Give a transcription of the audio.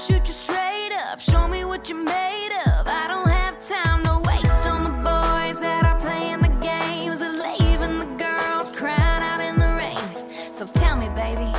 shoot you straight up. Show me what you're made of. I don't have time to waste on the boys that are playing the games and leaving the girls crying out in the rain. So tell me, baby.